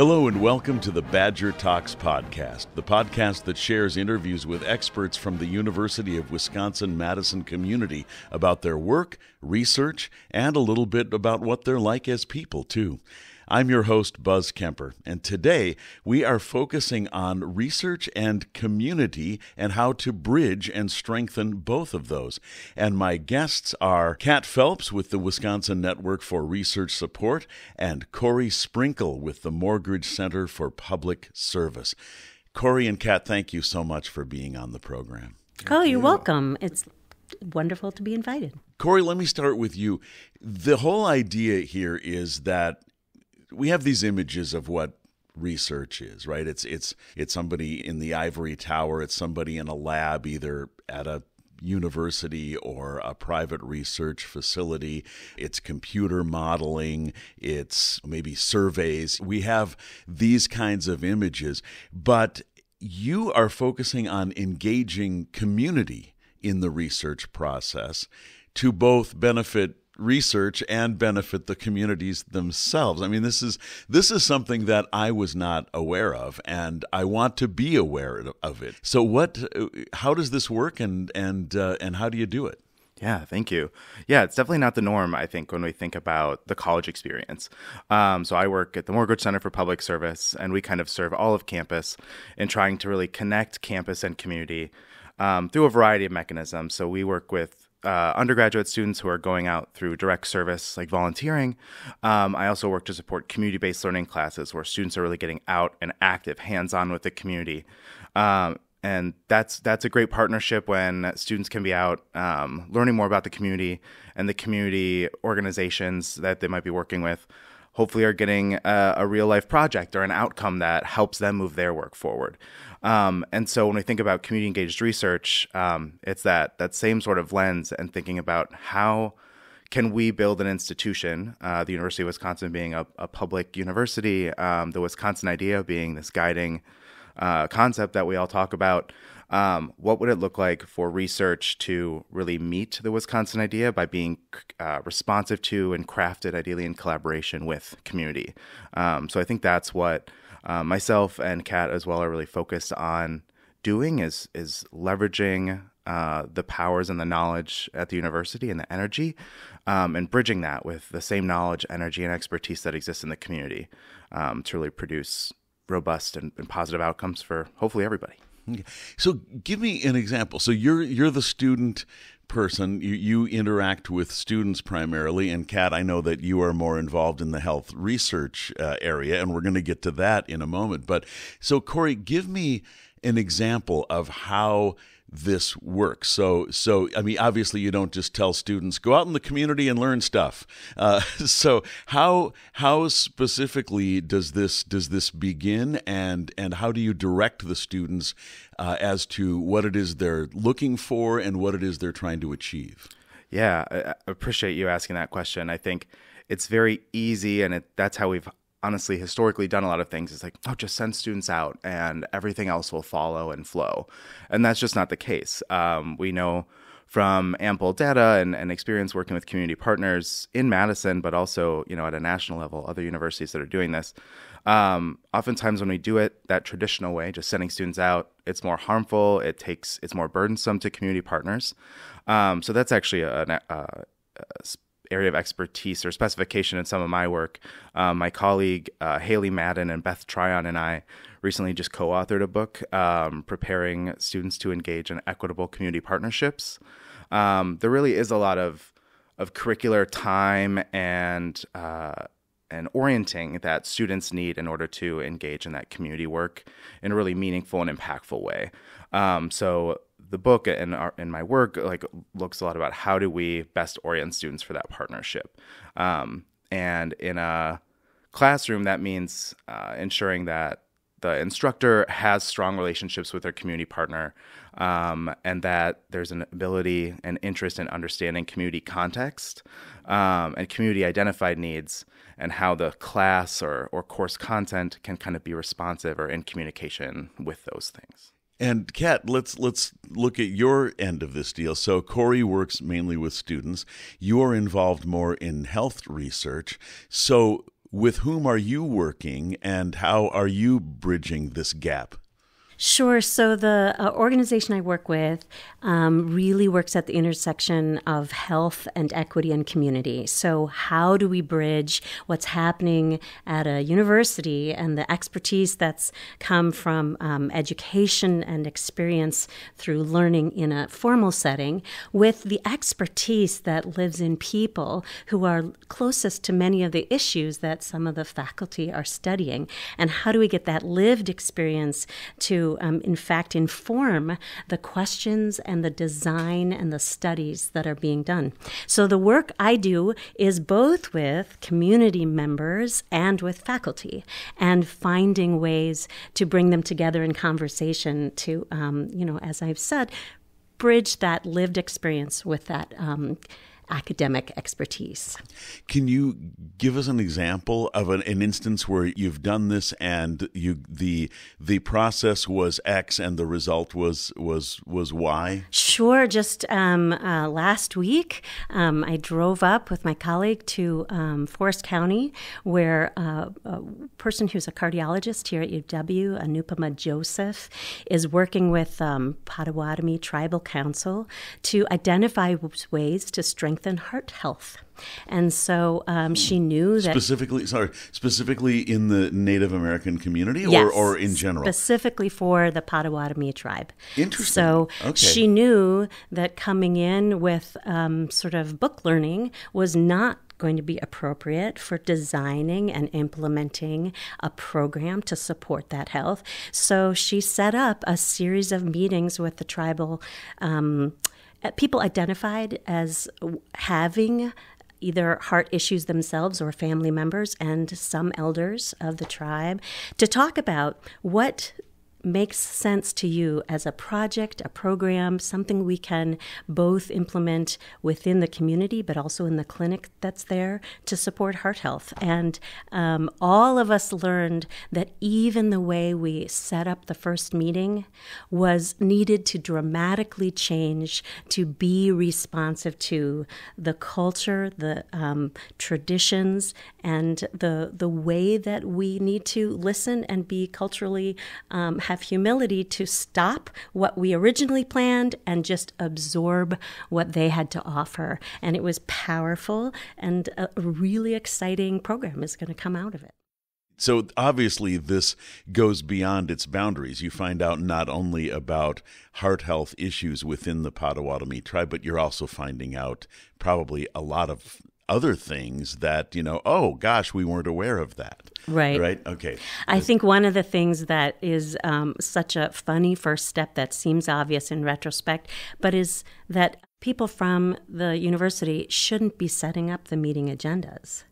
Hello and welcome to the Badger Talks podcast, the podcast that shares interviews with experts from the University of Wisconsin Madison community about their work, research, and a little bit about what they're like as people, too. I'm your host, Buzz Kemper, and today we are focusing on research and community and how to bridge and strengthen both of those. And my guests are Kat Phelps with the Wisconsin Network for Research Support and Cory Sprinkel with the Morgridge Center for Public Service. Cory and Kat, thank you so much for being on the program. oh, you're welcome. It's wonderful to be invited. Cory, let me start with you. The whole idea here is that we have these images of what research is, right? It's it's it's somebody in the ivory tower, it's somebody in a lab either at a university or a private research facility. It's computer modeling, it's maybe surveys. We have these kinds of images, but you are focusing on engaging community in the research process to both benefit research and benefit the communities themselves. I mean, this is this is something that I was not aware of, and I want to be aware of it. So, what? How does this work, and and uh, and how do you do it? Yeah, thank you. Yeah, it's definitely not the norm, I think, when we think about the college experience. Um, so I work at the Morgridge Center for Public Service, and we kind of serve all of campus in trying to really connect campus and community um, through a variety of mechanisms. So we work with uh, undergraduate students who are going out through direct service, like volunteering. Um, I also work to support community based learning classes where students are really getting out and active, hands on with the community. Um, and that's that's a great partnership when students can be out um, learning more about the community and the community organizations that they might be working with hopefully are getting a, a, real life project or an outcome that helps them move their work forward. Um, and so when we think about community engaged research, um, it's that that same sort of lens and thinking about how can we build an institution, uh, the University of Wisconsin being a, a public university, um, the Wisconsin idea being this guiding uh, concept that we all talk about. Um, what would it look like for research to really meet the Wisconsin idea by being uh, responsive to and crafted ideally in collaboration with community? Um, so I think that's what uh, myself and Kat as well are really focused on doing is is leveraging uh, the powers and the knowledge at the university and the energy, um, and bridging that with the same knowledge, energy, and expertise that exists in the community um, to really produce robust and, and positive outcomes for hopefully everybody. So, give me an example. So, you're you're the student person. You, you interact with students primarily, and Kat, I know that you are more involved in the health research uh, area, and we're going to get to that in a moment. But so, Cory, give me an example of how this works. So, so I mean, obviously, you don't just tell students go out in the community and learn stuff. Uh, so, how how specifically does this does this begin, and and how do you direct the students uh, as to what it is they're looking for and what it is they're trying to achieve? Yeah, I appreciate you asking that question. I think it's very easy, and it, that's how we've honestly historically done a lot of things is like oh just send students out and everything else will follow and flow. And that's just not the case. Um, we know from ample data and, and experience working with community partners in madison but also you know at a national level other universities that are doing this um, oftentimes when we do it that traditional way just sending students out it's more harmful it takes it's more burdensome to community partners. Um, so that's actually a, a, a area of expertise or specification in some of my work. Um, my colleague uh, Haley Madden and Beth Tryon and I recently just co authored a book um, preparing students to engage in equitable community partnerships. Um, there really is a lot of, of curricular time and uh, and orienting that students need in order to engage in that community work in a really meaningful and impactful way. Um, so the book and and my work like looks a lot about how do we best orient students for that partnership. Um, and in a classroom, that means uh, ensuring that the instructor has strong relationships with their community partner um, and that there's an ability and interest in understanding community context um, and community identified needs and how the class or, or course content can kind of be responsive or in communication with those things. And Kat, let's let's look at your end of this deal. So Cory works mainly with students. You are involved more in health research. So with whom are you working and how are you bridging this gap? Sure. So the uh, organization I work with um, really works at the intersection of health and equity and community. So, how do we bridge what's happening at a university and the expertise that's come from um, education and experience through learning in a formal setting with the expertise that lives in people who are closest to many of the issues that some of the faculty are studying? And how do we get that lived experience to um, in fact, inform the questions and the design and the studies that are being done. So the work I do is both with community members and with faculty, and finding ways to bring them together in conversation to, um, you know, as I've said, bridge that lived experience with that. Um, academic expertise. Can you give us an example of an, an, instance where you've done this and you the the process was X and the result was was was Y? Sure. Just um, uh, last week, um, I drove up with my colleague to um, Forest County, where uh, a person who's a cardiologist here at UW, Anupama Joseph, is working with um, Potawatomi Tribal Council to identify ways to strengthen strengthen heart health. And so um, she knew that specifically, sorry, specifically in the Native American community, yes, or, or in general, specifically for the Potawatomi tribe. Interesting. So okay. she knew that coming in with um, sort of book learning was not going to be appropriate for designing and implementing a program to support that health. So she set up a series of meetings with the tribal. Um, Uh, people identified as having either heart issues themselves or family members and some elders of the tribe to talk about what makes sense to you as a project, a program, something we can both implement within the community, but also in the clinic that's there to support heart health. And um, all of us learned that even the way we set up the first meeting was needed to dramatically change to be responsive to the culture, the um, traditions, and the the way that we need to listen and be culturally um, have humility to stop what we originally planned and just absorb what they had to offer. And it was powerful and a really exciting program is going to come out of it. So obviously, this goes beyond its boundaries. You find out not only about heart health issues within the Potawatomi tribe, but you're also finding out probably a lot of other things that you know oh gosh we weren't aware of that right right okay i think one of the things that is um, such a funny first step that seems obvious in retrospect but is that people from the university shouldn't be setting up the meeting agendas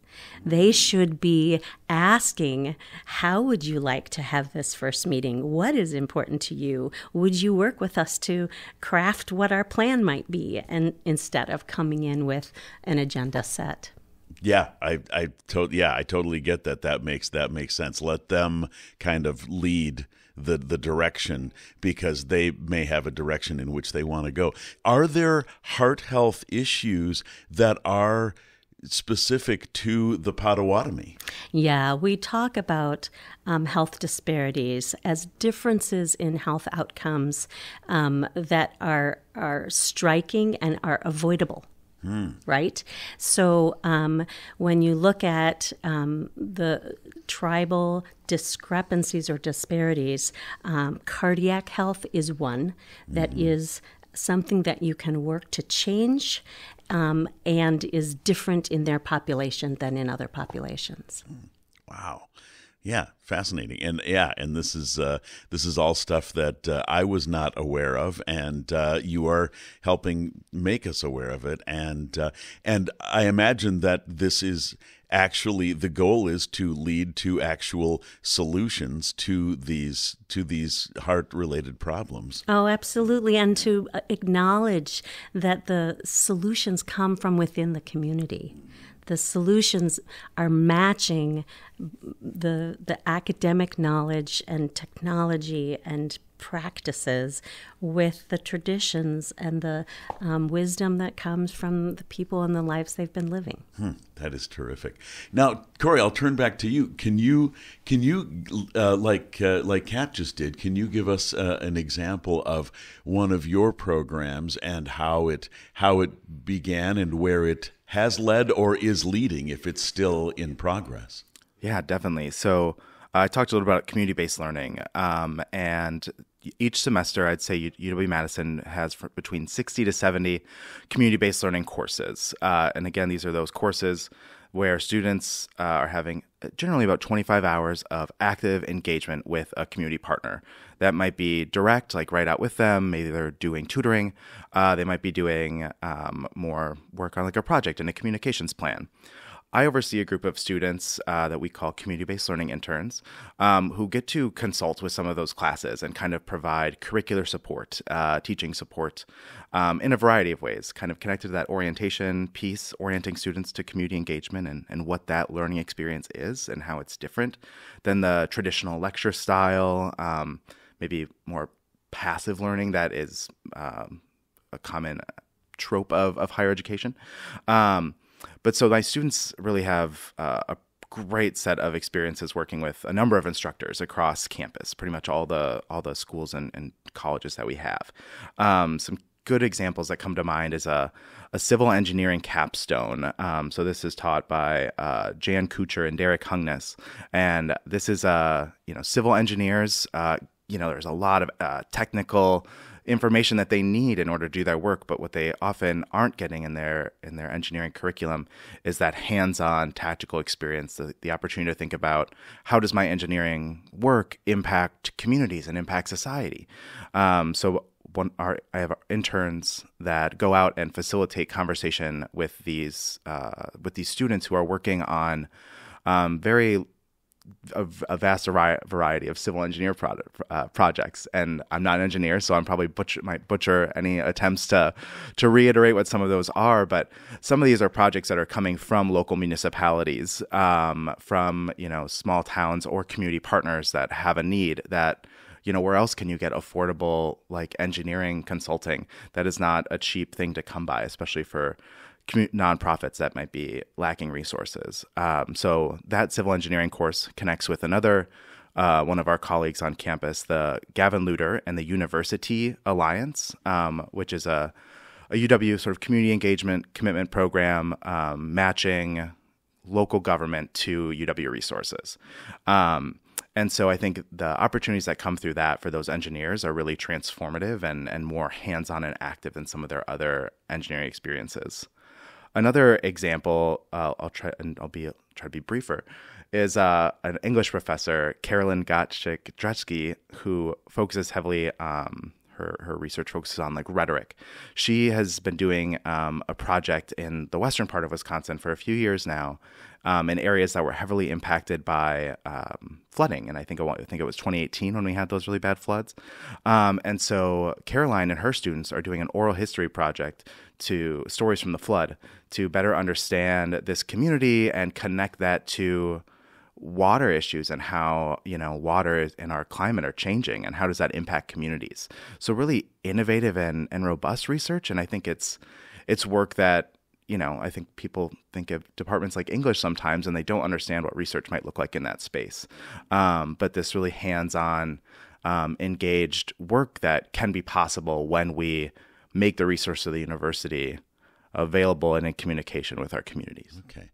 they should be asking, How would you like to have this first meeting? What is important to you? Would you work with us to craft what our plan might be? And instead of coming in with an agenda set. Yeah, I, I to, yeah, I totally get that. That makes that makes sense. Let them kind of lead the the direction because they may have a direction in which they want to go. Are there heart health issues that are specific to the Potawatomi. Yeah, we talk about um, health disparities as differences in health outcomes um, that are are striking and are avoidable. Right? So, um, when you look at um, the tribal discrepancies or disparities, um, cardiac health is one that mm-hmm. is something that you can work to change um, and is different in their population than in other populations. Wow. Yeah, fascinating, and yeah, and this is uh, this is all stuff that uh, I was not aware of, and uh, you are helping make us aware of it, and uh, and I imagine that this is actually the goal is to lead to actual solutions to these to these heart related problems. Oh, absolutely, and to uh, acknowledge that the solutions come from within the community. The solutions are matching the the academic knowledge and technology and practices with the traditions and the um, wisdom that comes from the people and the lives they've been living. Hmm, that is terrific. Now, Cory, I'll turn back to you. Can you can you uh, like uh, like Kat just did? Can you give us uh, an example of one of your programs and how it how it began and where it has led or is leading if it's still in progress? Yeah, definitely. So I talked a little about community based learning. Um, and each semester, I'd say UW Madison has between 60 to 70 community based learning courses. Uh, and again, these are those courses where students uh, are having generally about 25 hours of active engagement with a community partner. That might be direct, like right out with them. Maybe they're doing tutoring. Uh, they might be doing um, more work on like a project and a communications plan. I oversee a group of students uh, that we call community based learning interns um, who get to consult with some of those classes and kind of provide curricular support, uh, teaching support um, in a variety of ways, kind of connected to that orientation piece, orienting students to community engagement and, and what that learning experience is and how it's different than the traditional lecture style, um, maybe more passive learning that is um, a common trope of, of higher education. Um, but so my students really have uh, a great set of experiences working with a number of instructors across campus, pretty much all the all the schools and, and colleges that we have. Um, some good examples that come to mind is a, a civil engineering capstone. Um, so this is taught by uh, Jan Kucher and Derek Hungness, and this is uh, you know civil engineers. Uh, you know, there's a lot of uh, technical information that they need in order to do their work but what they often aren't getting in their in their engineering curriculum is that hands-on tactical experience the, the opportunity to think about how does my engineering work impact communities and impact society. Um, so one our, I have interns that go out and facilitate conversation with these uh, with these students who are working on um, very a, a vast variety of civil engineer product, uh, projects. And I'm not an engineer, so I'm probably butcher might butcher any attempts to to reiterate what some of those are. But some of these are projects that are coming from local municipalities, um, from you know small towns or community partners that have a need that you know where else can you get affordable like engineering consulting that is not a cheap thing to come by especially for nonprofits that might be lacking resources. Um, so that civil engineering course connects with another uh, one of our colleagues on campus, the Gavin Luter and the UniverCity Alliance, um, which is a, a UW sort of community engagement commitment program um, matching local government to UW resources. Um, and so I think the opportunities that come through that for those engineers are really transformative and, and more hands on and active than some of their other engineering experiences. Another example, uh, I'll try and I'll be try to be briefer, is uh, an English professor, Caroline Gottschalk Druschke, who focuses heavily. Um, her, her research focuses on like rhetoric. She has been doing um, a project in the western part of Wisconsin for a few years now, um, in areas that were heavily impacted by um, flooding. And I think I think it was 2018 when we had those really bad floods. Um, and so Caroline and her students are doing an oral history project to stories from the flood to better understand this community and connect that to water issues and how you know water and our climate are changing and how does that impact communities. So really innovative and, and robust research and i think it's it's work that you know i think people think of departments like english sometimes and they don't understand what research might look like in that space. Um, but this really hands-on um, engaged work that can be possible when we make the resource of the university available and in communication with our communities. Okay.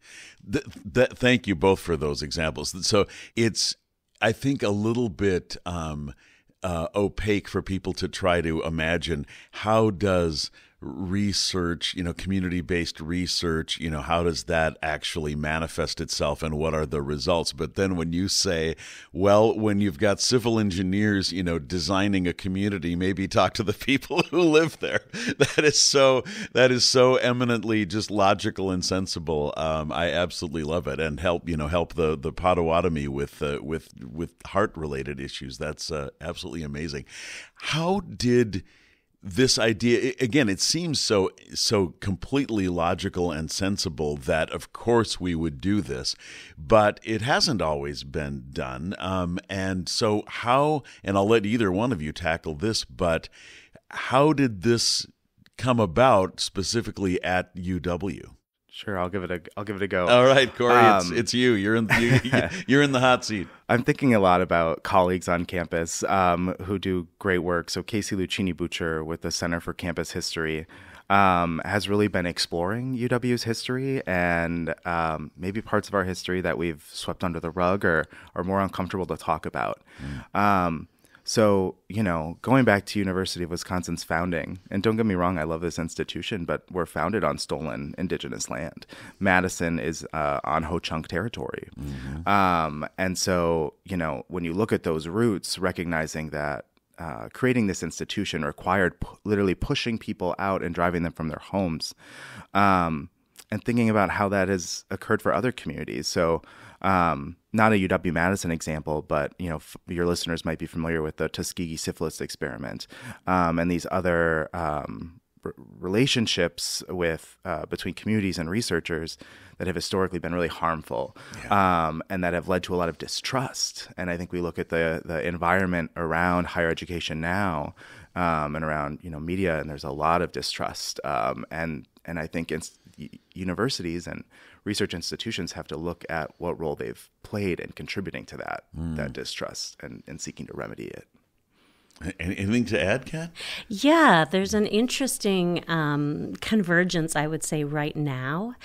Th- th- thank you both for those examples. So it's, I think, a little bit um, uh, opaque for people to try to imagine how does research, you know, community based research, you know, how does that actually manifest itself and what are the results? But then when you say, well, when you've got civil engineers, you know, designing a community, maybe talk to the people who live there. That is so, that is so eminently just logical and sensible. Um, I absolutely love it and help, you know, help the, the Potawatomi with, uh, with, with heart related issues. That's uh, absolutely amazing. How did, this idea again it seems so so completely logical and sensible that of course we would do this but it hasn't always been done. Um, and so how and i'll let either one of you tackle this but how did this come about specifically at uw Sure, I'll give it a I'll give it a go. all right cory it's, Um, it's you you're in you, you're in the hot seat I'm thinking a lot about colleagues on campus um, who do great work. So Kacie Lucchini Butcher with the Center for Campus History um, has really been exploring UW's history and um, maybe parts of our history that we've swept under the rug or are more uncomfortable to talk about. Um, so, you know, going back to University of Wisconsin's founding, and don't get me wrong, I love this institution, but we're founded on stolen indigenous land. Madison is uh, on Ho Chunk territory. Um, and so, you know, when you look at those roots, recognizing that uh, creating this institution required pu- literally pushing people out and driving them from their homes, um, and thinking about how that has occurred for other communities. So, um, not a UW Madison example, but you know, f- your listeners might be familiar with the Tuskegee syphilis experiment um, and these other um, r- relationships with uh, between communities and researchers that have historically been really harmful um, and that have led to a lot of distrust. And I think we look at the the environment around higher education now um, and around you know media, and there's a lot of distrust. Um, and and I think y- universities and research institutions have to look at what role they've played in contributing to that that distrust and, and seeking to remedy it. Anything to add kat Yeah, there's an interesting um, convergence, I would say, right now.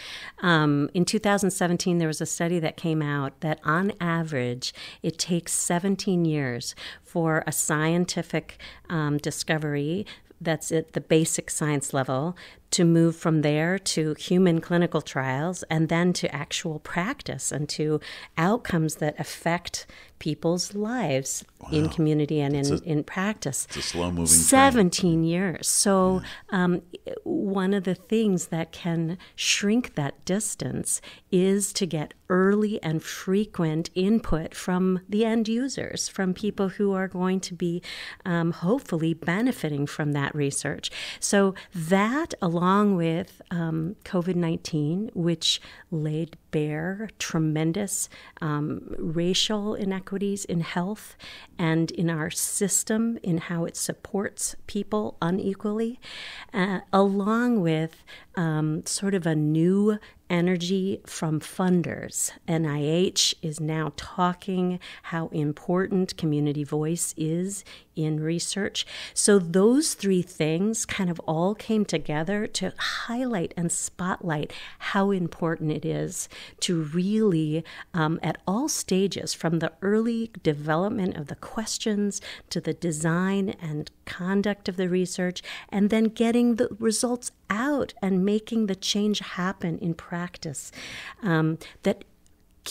Um, in 2017, there was a study that came out that on average, it takes 17 years for a scientific um, discovery that's at the basic science level to move from there to human clinical trials and then to actual practice and to outcomes that affect people's lives in community and in, in practice. it's a slow moving 17 years. So, um, one of the things that can shrink that distance is to get early and frequent input from the end users, from people who are going to be um, hopefully benefiting from that research. So, that along with um, COVID 19, which laid bare tremendous um, racial inequities in health and in our system, in how it supports people unequally, uh, along with um, sort of a new energy from funders. NIH is now talking how important community voice is in research. So, those three things kind of all came together to highlight and spotlight how important it is to really, um, at all stages, from the early development of the questions to the design and conduct of the research, and then getting the results out and making the change happen in practice. Um, that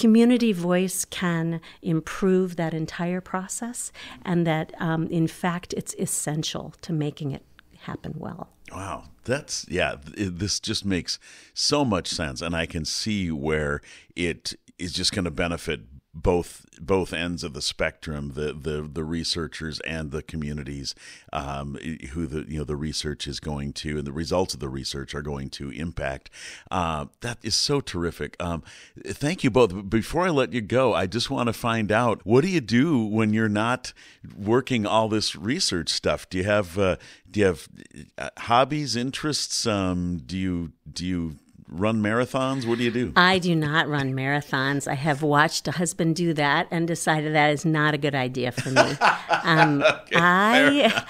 community voice can improve that entire process, and that um, in fact it's essential to making it happen well. Wow, that's yeah. th- This just makes so much sense, and I can see where it is just going to benefit both both ends of the spectrum the the the researchers and the communities um, who the you know the research is going to and the results of the research are going to impact. Uh, that is so terrific. Um, thank you both. Before I let you go I just want to find out what do you do when you're not working all this research stuff? Do you have uh, do you have uh, hobbies interests? Um, do you do you run marathons what do you do I do not run marathons. I have watched a husband do that and decided that is not a good idea for me. Um, I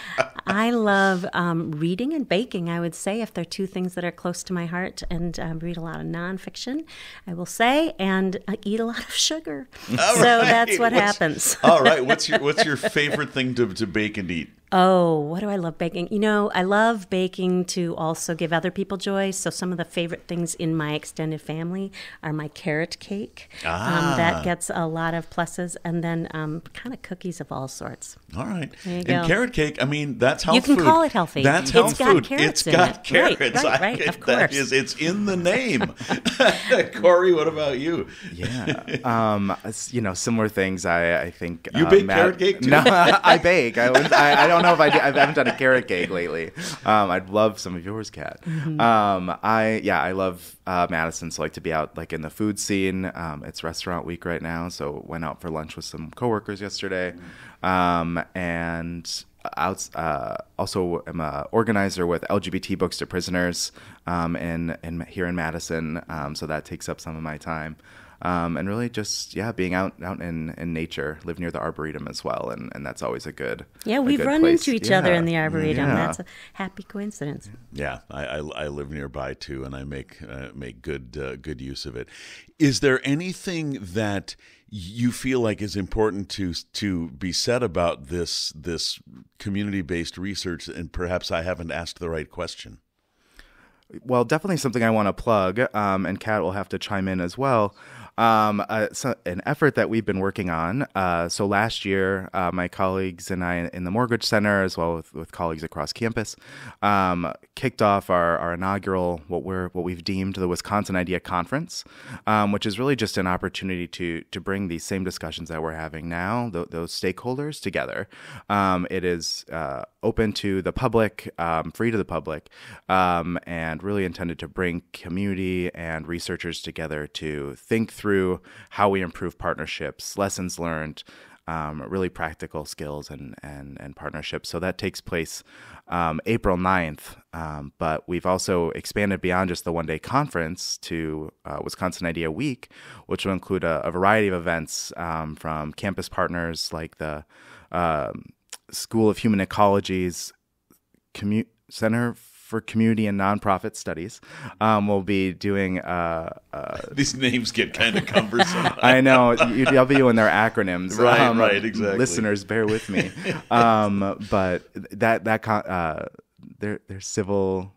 I love um, reading and baking. I would say if they're two things that are close to my heart, and um, read a lot of nonfiction. I will say, and uh, eat a lot of sugar. so that's what What's- happens. all right what's your what's your favorite thing to, to bake and eat Oh, what do I love baking? You know, I love baking to also give other people joy. So some of the favorite things in my extended family are my carrot cake. Ah. Um, that gets a lot of pluses, and then um, kind of cookies of all sorts. All right. And go. carrot cake, I mean, that's health You can food. call it healthy. That's It's health got food. carrots It's in got it. Right, carrots. right, I- right, of course. is- it's in the name. Cory, what about you? Yeah, um, you know, similar things. I I think You uh, bake Matt- carrot cake, too? No, I bake. I, I I don't know if I, do, I haven't done a carrot cake lately. Um, I'd love some of yours, Kat. Mm-hmm. Um, I yeah, I love uh, Madison. So I like to be out like in the food scene. Um, it's restaurant week right now, so went out for lunch with some coworkers yesterday, um, and out, uh, also am a organizer with LGBT Books to Prisoners um, in, in here in Madison. Um, so that takes up some of my time. Um, and really just yeah being out out in, in nature live near the arboretum as well and, and that's always a good Yeah, a we've good run place. into each other in the arboretum. Yeah. That's a happy coincidence. Yeah, I, I, I live nearby too, and I make uh, make good uh, good use of it. Is there anything that you feel like is important to to be said about this this community based research? And perhaps I haven't asked the right question. well, definitely something I want to plug, um, and Kat will have to chime in as well. Um, uh, so an effort that we've been working on. Uh, so last year, uh, my colleagues and I in the Morgridge Center, as well with, with colleagues across campus, um, kicked off our, our inaugural what we're what we've deemed the Wisconsin Idea Conference, um, which is really just an opportunity to to bring these same discussions that we're having now, th- those stakeholders together. Um, it is uh, open to the public, um, free to the public, um, and really intended to bring community and researchers together to think through how we improve partnerships, lessons learned, um, really practical skills and, and, and partnerships. So that takes place um, April 9th. Um, but we've also expanded beyond just the one day conference to uh, Wisconsin Idea Week, which will include a, a variety of events um, from campus partners like the um, School of Human Ecology's commu- Center for Community and Nonprofit Studies. Um, we'll be doing uh, uh, These names get kind of cumbersome. I know UW and their acronyms. Um, Right, right, exactly. Listeners, bear with me. Um, but that that con- uh, their their civil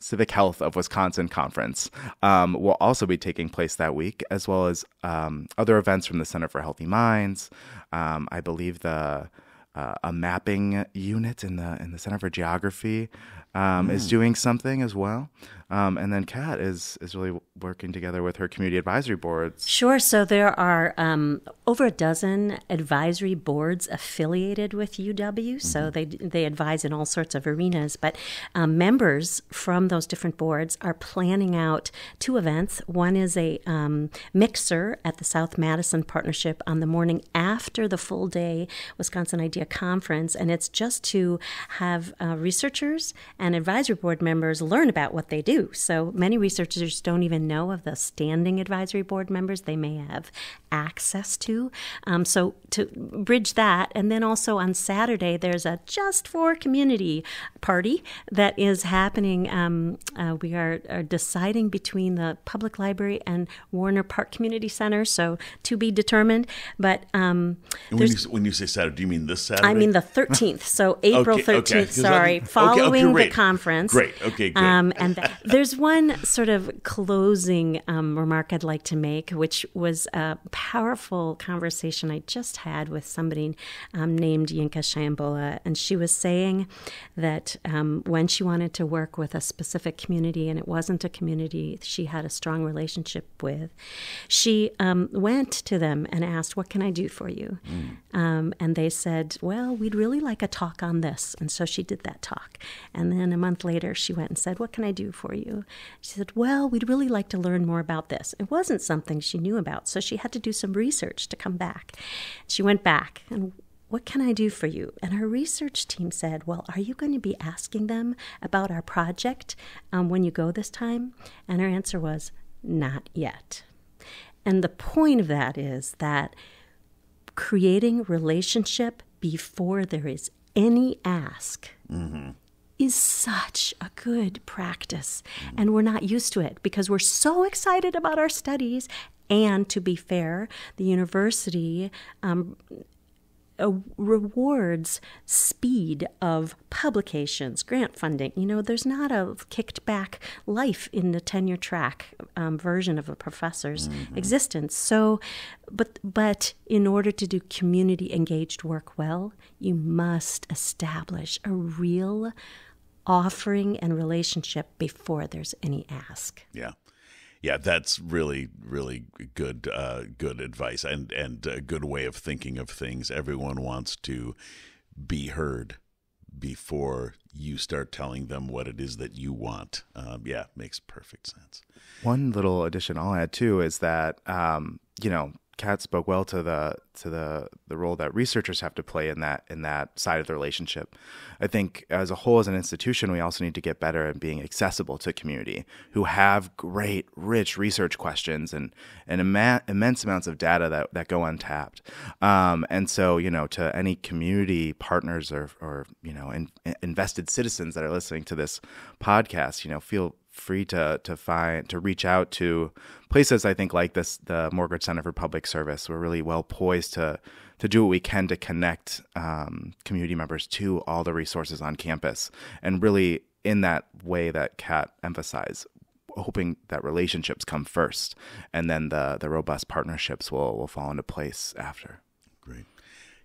civic health of Wisconsin conference um, will also be taking place that week, as well as um, other events from the Center for Healthy Minds. Um, I believe the uh, a mapping unit in the in the Center for Geography um, is doing something as well. Um, and then Kat is is really working together with her community advisory boards. Sure. So there are um, over a dozen advisory boards affiliated with UW. So they they advise in all sorts of arenas. But um, members from those different boards are planning out two events. One is a um, mixer at the South Madison Partnership on the morning after the full day Wisconsin Idea Conference, and it's just to have uh, researchers and advisory board members learn about what they do. So many researchers don't even know of the standing advisory board members they may have access to. Um, so to bridge that, and then also on Saturday there's a just for community party that is happening. Um, uh, we are, are deciding between the public library and Warner Park Community Center, so to be determined. But um, when you, when you say Saturday, do you mean this Saturday? I mean the 13th, so April Okay, okay. 13th, 'Cause I- sorry, okay, okay, following the. Conference. Great, okay, good. Um, and th- there's one sort of closing um, remark I'd like to make, which was a powerful conversation I just had with somebody um, named Yinka Shambola. And she was saying that um, when she wanted to work with a specific community, and it wasn't a community she had a strong relationship with, she um, went to them and asked, What can I do for you? Um, and they said, Well, we'd really like a talk on this. And so she did that talk. And then a month later, she went and said, What can I do for you? She said, Well, we'd really like to learn more about this. It wasn't something she knew about. So she had to do some research to come back. She went back and what can I do for you? And her research team said, Well, are you going to be asking them about our project um, when you go this time? And her answer was, Not yet. And the point of that is that creating relationship before there is any ask is such a good practice. And we're not used to it because we're so excited about our studies. And to be fair, the university um, uh, rewards speed of publications, grant funding. You know, there's not a kicked back life in the tenure track um, version of a professor's existence. So, but but in order to do community engaged work well, you must establish a real offering and relationship before there's any ask. Yeah, yeah, that's really, really good, uh, good advice and and a good way of thinking of things. Everyone wants to be heard, before you start telling them what it is that you want. Um, yeah, makes perfect sense. One little addition I'll add too is that um, you know Kat spoke well to the to the the role that researchers have to play in that in that side of the relationship. I think as a whole, as an institution, we also need to get better at being accessible to community who have great, rich research questions and and immense amounts of data that that go untapped. Um, and so, you know, to any community partners or or you know in, invested citizens that are listening to this podcast, you know, feel free to to find to reach out to places I think like this the Morgridge Center for Public Service. We're really well poised to to do what we can to connect um, community members to all the resources on campus, and really in that way that Kat emphasized, hoping that relationships come first, and then the the robust partnerships will will fall into place after.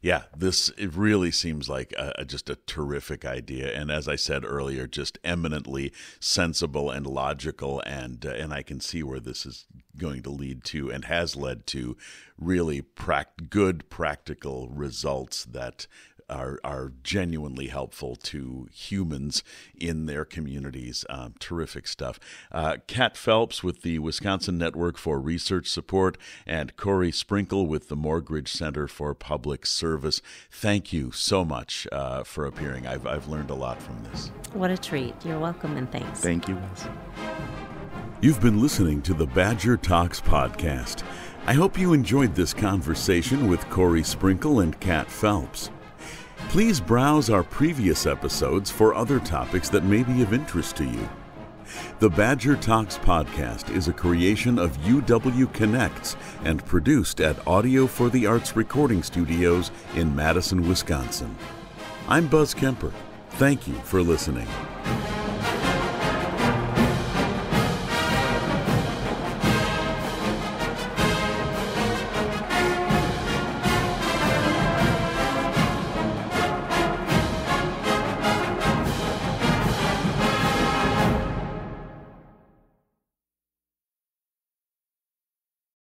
Yeah, this it really seems like a, just a terrific idea, and as I said earlier, just eminently sensible and logical, and uh, and I can see where this is going to lead to, and has led to, really pract- good practical results that are are genuinely helpful to humans in their communities. Um, terrific stuff. Uh, Kat Phelps with the Wisconsin Network for Research Support and Cory Sprinkel with the Morgridge Center for Public Service. Thank you so much uh, for appearing. I've I've learned a lot from this. What a treat! You're welcome and thanks. Thank you. Wes. You've been listening to the Badger Talks podcast. I hope you enjoyed this conversation with Cory Sprinkel and Kat Phelps. Please browse our previous episodes for other topics that may be of interest to you. The Badger Talks podcast is a creation of UW Connects and produced at Audio for the Arts Recording Studios in Madison, Wisconsin. I'm Buzz Kemper. Thank you for listening.